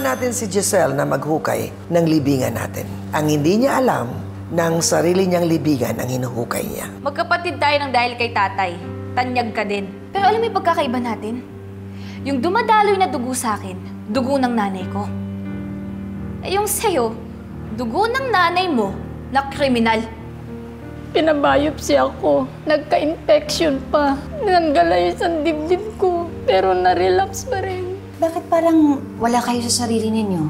Hayaan natin si Giselle na maghukay ng libingan natin. Ang hindi niya alam, ng sarili niyang libingan ang hinuhukay niya. Magkapatid tayo ng dahil kay tatay. Tanyag ka din. Pero alam mo yung pagkakaiba natin? Yung dumadaloy na dugo sa akin, dugo ng nanay ko. Eh yung sa'yo, dugo ng nanay mo na kriminal. Pinabiopsy ako. Nagka-infection pa. Nanggala yung isang dibdib ko. Pero na-relapse pa rin. Bakit parang wala kayo sa sarili ninyo?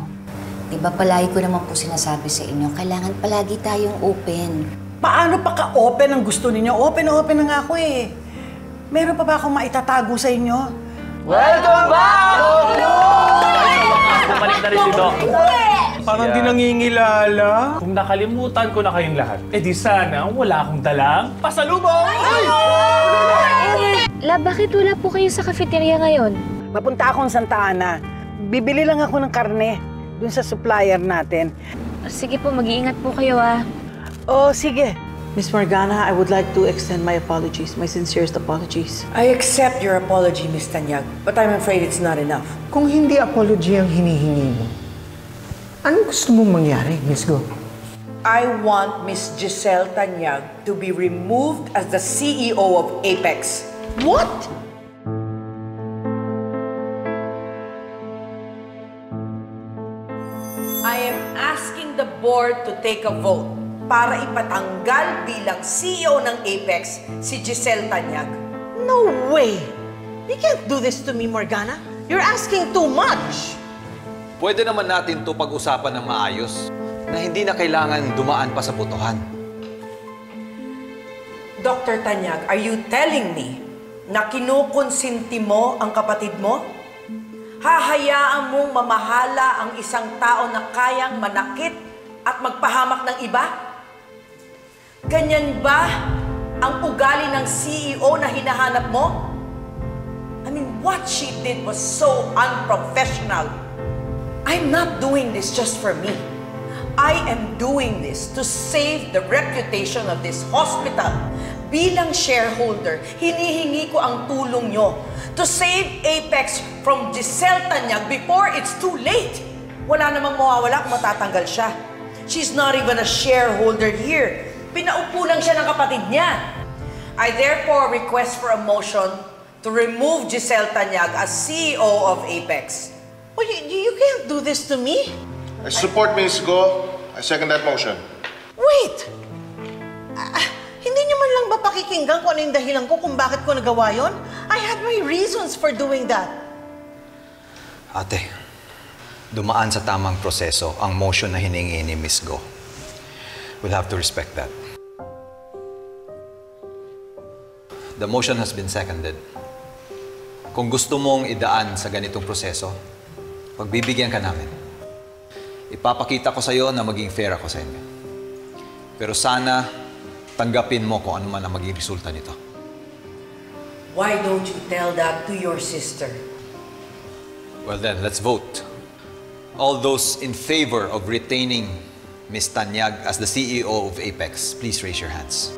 Diba palagi ko naman po sinasabi sa inyo, kailangan palagi tayong open. Paano pa ka-open ang gusto ninyo? Open na open na nga ako eh. Meron pa ba akong maitatago sa inyo? Bumalik na rin si Doc. Parang di nangingilala. Kung nakalimutan ko na kayong lahat, eh di sana wala akong dalang pasalubong! La, bakit wala po kayo sa cafeteria ngayon? Mapunta akong Santa Ana. Bibili lang ako ng karne dun sa supplier natin. Sige po, mag-iingat po kayo ah. Oh, sige. Miss Morgana, I would like to extend my apologies, my sincerest apologies. I accept your apology, Miss Tanyag, but I'm afraid it's not enough. Kung hindi apology ang hinihingi mo, anong gusto mong mangyari, Miss Go? I want Miss Giselle Tanyag to be removed as the CEO of Apex. What? I am asking the board to take a vote para ipatanggal bilang CEO ng Apex si Giselle Tanyag. No way! You can't do this to me, Morgana. You're asking too much. Pwede naman natin to pag-usapan ng maayos na hindi na kailangan dumaan pa sa botohan. Dr. Tanyag, are you telling me na kinukonsinti mo ang kapatid mo? Hahayaan mong mamahala ang isang tao na kayang manakit at magpahamak ng iba? Ganyan ba ang ugali ng CEO na hinahanap mo? I mean, what she did was so unprofessional. I'm not doing this just for me. I am doing this to save the reputation of this hospital. Bilang shareholder, hinihingi ko ang tulong nyo to save Apex from Giselle Tanyag before it's too late. Wala namang mawawala kung matatanggal siya. She's not even a shareholder here. Pinaupo lang siya ng kapatid niya. I therefore request for a motion to remove Giselle Tanyag as CEO of Apex. Well, you, you can't do this to me. I support Ms. Go. I second that motion. Wait! Ah, hindi niyo man lang ba pakikinggan kung ano yung dahilan ko kung bakit ko nagawa yon? I had my reasons for doing that. Ate, dumaan sa tamang proseso ang motion na hiningi ni Miss Go. We'll have to respect that. The motion has been seconded. Kung gusto mong idaan sa ganitong proseso, pagbibigyan ka namin. Ipapakita ko sa iyo na maging fair ako sa inyo. Pero sana tanggapin mo kung ano man ang maging resulta nito. Why don't you tell that to your sister? Well then, let's vote. All those in favor of retaining Ms. Tanyag as the CEO of Apex, please raise your hands.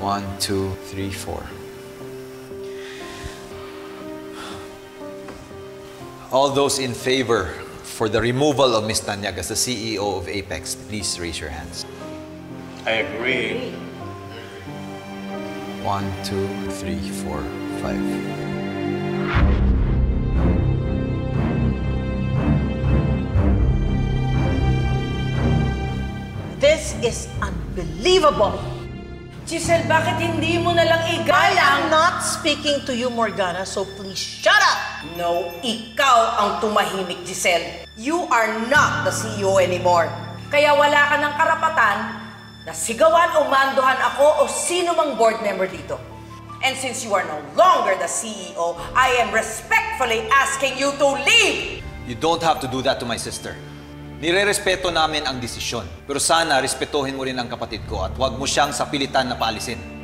One, two, three, four. All those in favor for the removal of Ms. Tanyag as the CEO of Apex, please raise your hands. I agree. One, two, three, four, five. This is unbelievable. Giselle, bakit hindi mo na lang I am igalang? not speaking to you, Morgana, so please shut up! No, ikaw ang tumahimik, Giselle. You are not the CEO anymore. Kaya wala ka ng karapatan na sigawan o manduhan ako o sino mang board member dito. And since you are no longer the CEO, I am respectfully asking you to leave! You don't have to do that to my sister. Nire-respeto namin ang desisyon. Pero sana respetuhin mo rin ang kapatid ko at huwag mo siyang sapilitan na paalisin.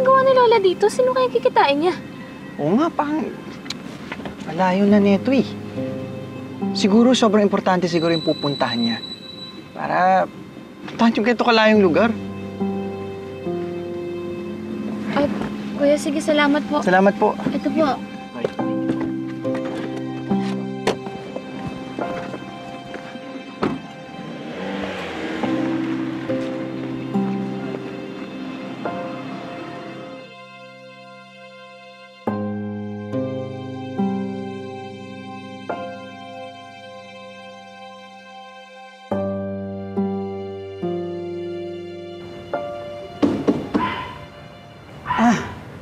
Ginagawa ni Lola dito? Sino kaya kikitain niya? Oo nga, parang malayo na neto eh. Siguro sobrang importante siguro yung pupuntahan niya. Para puntahan yung ganito kalayong lugar. Ay, kuya, sige, salamat po. Salamat po. Ito po.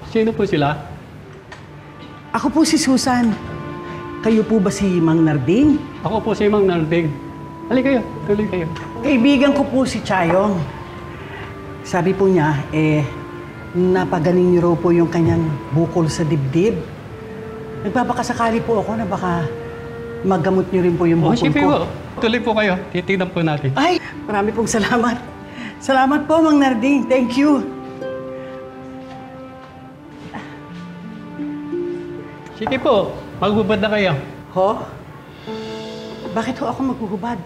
Sino po sila? Ako po si Susan. Kayo po ba si Mang Narding? Ako po si Mang Narding. Halika kayo, tuloy kayo. Kaibigan ko po si Chayong. Sabi po niya, eh, napagaling niyo raw po yung kanyang bukol sa dibdib. Nagpapakasakali po ako na baka magamot niyo rin po yung Oh, bukol sige ko. po. Tuloy po kayo. Titignan po natin. Ay, marami pong salamat. Salamat po, Mang Narding. Thank you. Sige po, maghubad na kayo. Ho? Bakit ho ako maghuhubad?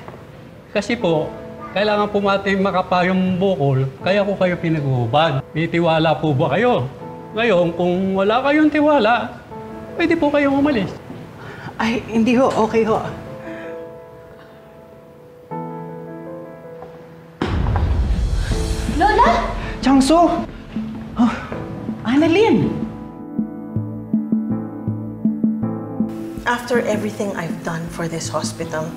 Kasi po, kailangan po natin makapayong bukol, kaya ko kayo pinaghuhubad. May tiwala po ba kayo? Ngayon, kung wala kayong tiwala, pwede po kayong umalis. Ay, hindi ho. Okay ho. Lola! Changso! Oh, Annalyn! After everything I've done for this hospital,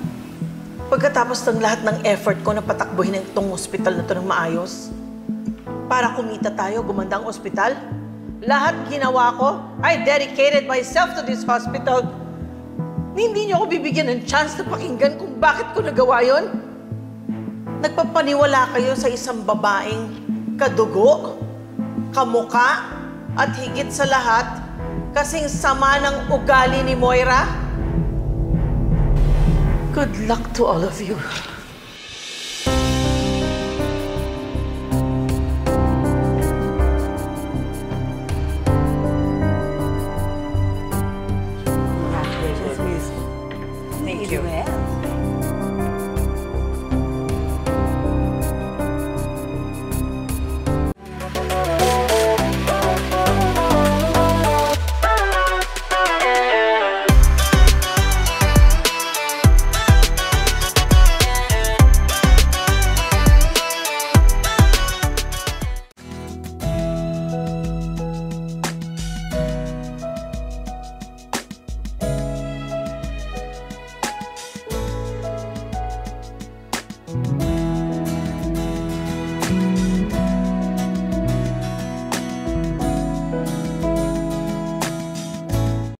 pagkatapos ng lahat ng effort ko na patakbuhin itong hospital na to ng maayos, para kumita tayo, gumanda ang ospital, lahat ginawa ko, I dedicated myself to this hospital. Hindi niyo ako bibigyan ng chance na pakinggan kung bakit ko nagawa yon. Nagpapaniwala kayo sa isang babaeng kadugo, kamuka, at higit sa lahat, kasing sama ng ugali ni Moira? Good luck to all of you.